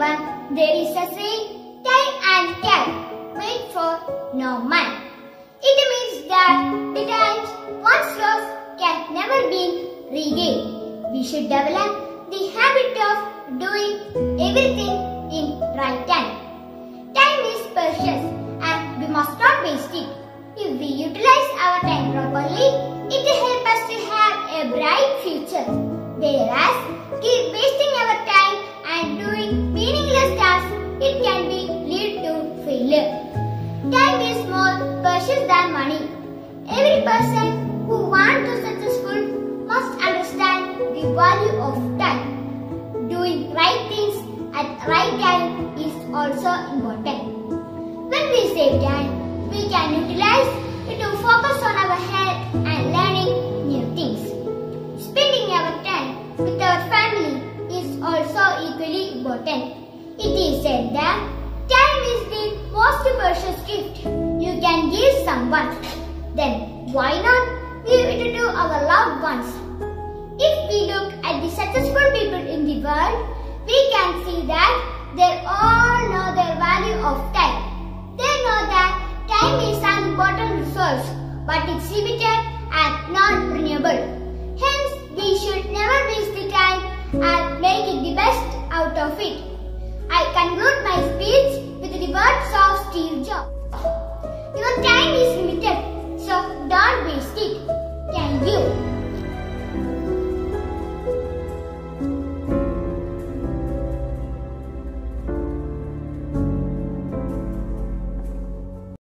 everyone, there is a saying, time and time, made for no man. It means that the times once lost can never be regained. We should develop the habit of doing everything in right time. Time is precious and we must not waste it. If we utilize our time properly, it will help us to have a bright future. Whereas, it can be lead to failure. Time is more precious than money. Every person who wants to successful must understand the value of time. Doing right things at the right time is also important. When we save time, we can utilize it to focus on our health and learning new things. Spending our time with our family is also equally important. It is said that time is the most precious gift you can give someone. Then why not give it to our loved ones? If we look at the successful people in the world, we can see that they all know the value of time. They know that time is an important resource, but it's limited and non-renewable. Hence, we should never waste the time and make it the best out of it. I conclude my speech